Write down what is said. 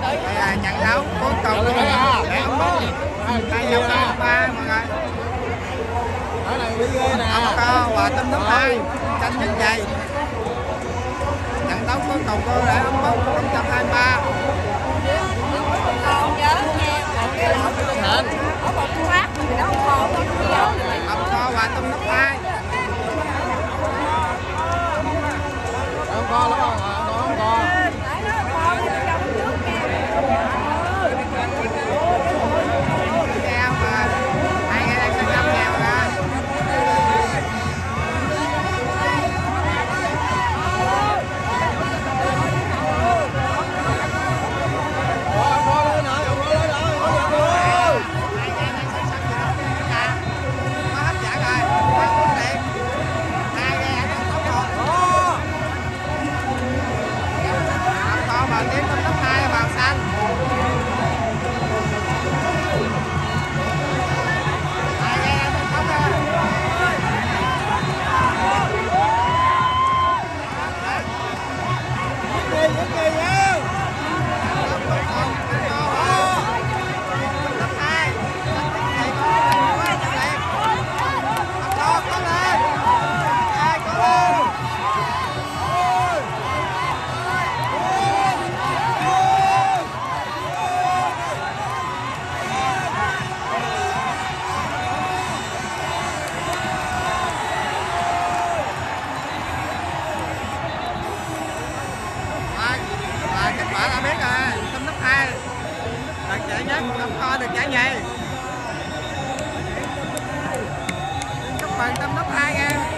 đây là trận đấu cuối cùng của giải bóng đá hai trăm hai ba mọi người không có hòa tính thứ hai tranh nhất giày làm kho được cả nhì chúc mừng tâm đốc hai em